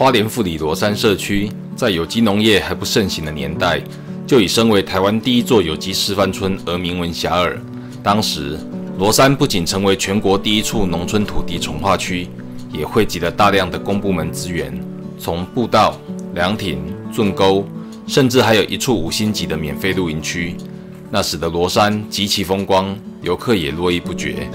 花莲富里罗山社区在有机农业还不盛行的年代，就已身为台湾第一座有机示范村而名闻遐迩。当时，罗山不仅成为全国第一处农村土地重划区，也汇集了大量的公部门资源，从步道、凉亭、圳沟，甚至还有一处五星级的免费露营区。那使得罗山极其风光，游客也络绎不绝。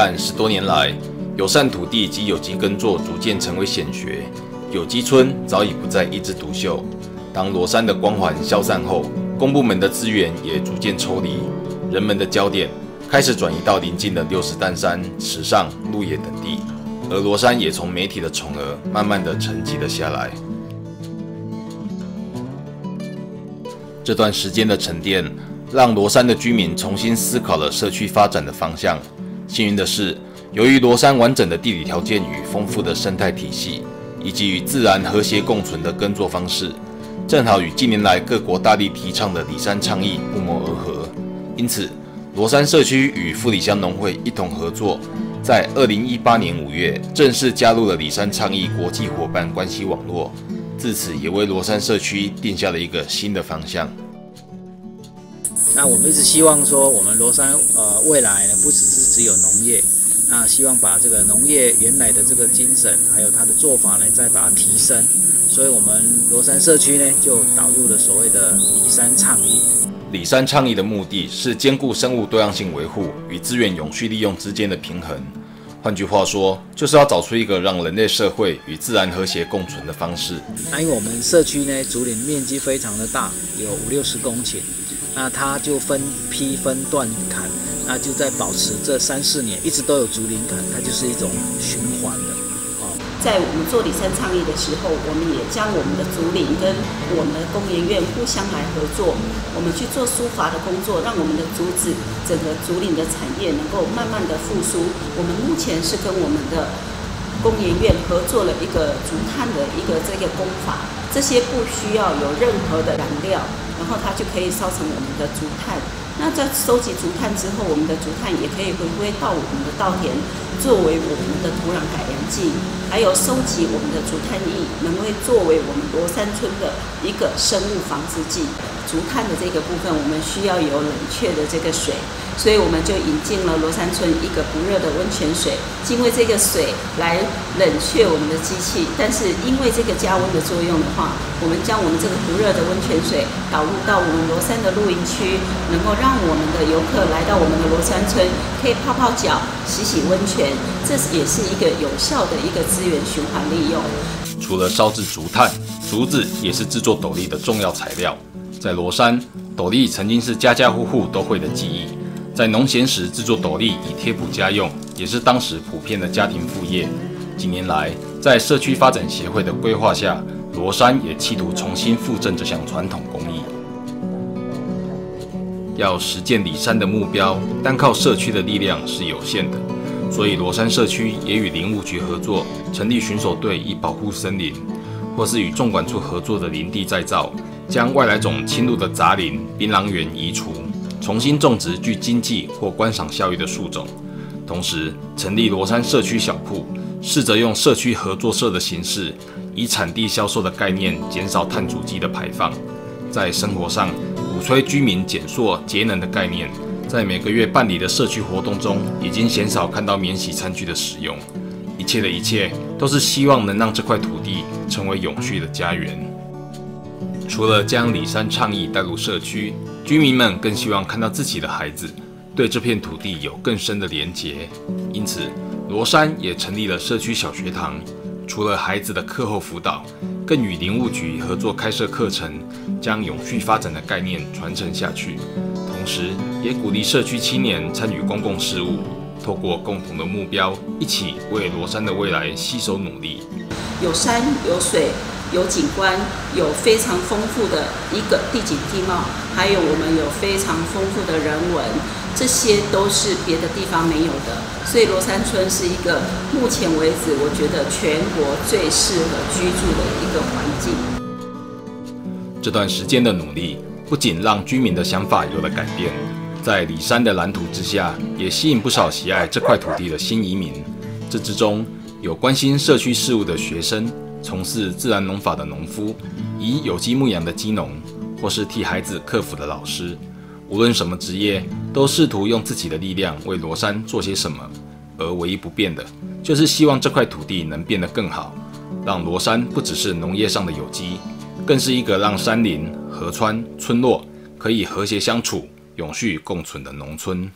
但十多年来，友善土地及有机耕作逐渐成为显学，有机村早已不再一枝独秀。当罗山的光环消散后，公部门的资源也逐渐抽离，人们的焦点开始转移到邻近的六十担山、池上、鹿野等地，而罗山也从媒体的宠儿慢慢的沉寂了下来。这段时间的沉淀，让罗山的居民重新思考了社区发展的方向。幸运的是，由于罗山完整的地理条件与丰富的生态体系，以及与自然和谐共存的耕作方式，正好与近年来各国大力提倡的里山倡议不谋而合。因此，罗山社区与富里乡农会一同合作，在二零一八年五月正式加入了里山倡议国际伙伴关系网络，自此也为罗山社区定下了一个新的方向。那我们一直希望说，我们罗山呃未来呢，不只是只有农业，那希望把这个农业原来的这个精神，还有它的做法呢，再把它提升。所以，我们罗山社区呢，就导入了所谓的里山倡议。里山倡议的目的是兼顾生物多样性维护与资源永续利用之间的平衡。换句话说，就是要找出一个让人类社会与自然和谐共存的方式。那因为我们社区呢，竹林面积非常的大，有五六十公顷。那它就分批分段砍，那就在保持这三四年一直都有竹林砍，它就是一种循环的。在我们做里山倡议的时候，我们也将我们的竹林跟我们的工研院互相来合作，我们去做疏伐的工作，让我们的竹子整个竹林的产业能够慢慢的复苏。我们目前是跟我们的工研院合作了一个竹炭的一个这个工法，这些不需要有任何的燃料。然后它就可以烧成我们的竹炭。那在收集竹炭之后，我们的竹炭也可以回归到我们的稻田，作为我们的土壤改良剂。还有收集我们的竹炭液，能够作为我们罗山村的一个生物防治剂。竹炭的这个部分，我们需要有冷却的这个水。所以我们就引进了罗山村一个不热的温泉水，因为这个水来冷却我们的机器。但是因为这个加温的作用的话，我们将我们这个不热的温泉水导入到我们罗山的露营区，能够让我们的游客来到我们的罗山村，可以泡泡脚、洗洗温泉，这也是一个有效的一个资源循环利用。除了烧制竹炭，竹子也是制作斗笠的重要材料。在罗山，斗笠曾经是家家户户都会的技艺。在农闲时制作斗笠以贴补家用，也是当时普遍的家庭副业。近年来，在社区发展协会的规划下，罗山也企图重新复振这项传统工艺。要实践里山的目标，单靠社区的力量是有限的，所以罗山社区也与林务局合作，成立巡守队以保护森林，或是与种管处合作的林地再造，将外来种侵入的杂林、槟榔园移除。重新种植具经济或观赏效益的树种，同时成立罗山社区小铺，试着用社区合作社的形式，以产地销售的概念减少碳足迹的排放。在生活上鼓吹居民减塑节能的概念，在每个月办理的社区活动中，已经鲜少看到免洗餐具的使用。一切的一切，都是希望能让这块土地成为永续的家园。除了将里山倡议带入社区。居民们更希望看到自己的孩子对这片土地有更深的连结，因此罗山也成立了社区小学堂。除了孩子的课后辅导，更与林务局合作开设课程，将永续发展的概念传承下去。同时，也鼓励社区青年参与公共事务，透过共同的目标，一起为罗山的未来携手努力。有山有水。有景观，有非常丰富的一个地景地貌，还有我们有非常丰富的人文，这些都是别的地方没有的。所以罗山村是一个目前为止，我觉得全国最适合居住的一个环境。这段时间的努力，不仅让居民的想法有了改变，在里山的蓝图之下，也吸引不少喜爱这块土地的新移民。这之中有关心社区事务的学生，从事自然农法的农夫，以有机牧养的鸡农，或是替孩子克服的老师。无论什么职业，都试图用自己的力量为罗山做些什么。而唯一不变的，就是希望这块土地能变得更好，让罗山不只是农业上的有机，更是一个让山林、河川、村落可以和谐相处、永续共存的农村。